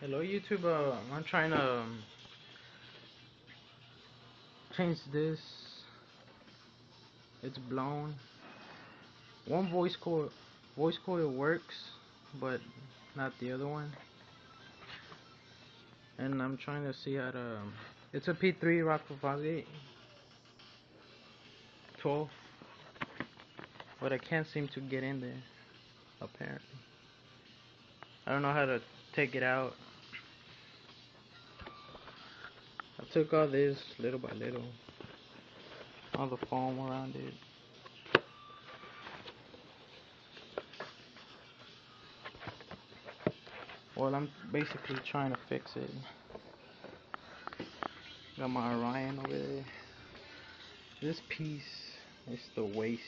Hello YouTube, uh, I'm trying to um, change this. It's blown. One voice coil, voice coil works, but not the other one. And I'm trying to see how to. Um, it's a P3 Rockford Fosgate 12, but I can't seem to get in there. Apparently, I don't know how to take it out. Took all this little by little, all the foam around it. Well, I'm basically trying to fix it. Got my Orion over there. This piece is the waste.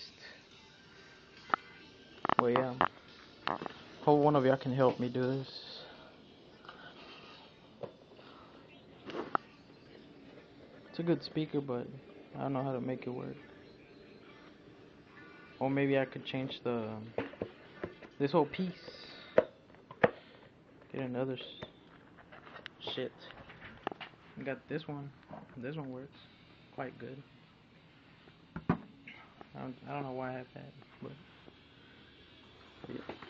Well, yeah. Hope one of y'all can help me do this. It's a good speaker, but I don't know how to make it work. Or maybe I could change the this whole piece. Get another shit. I got this one. This one works quite good. I don't, I don't know why I have that, but yeah.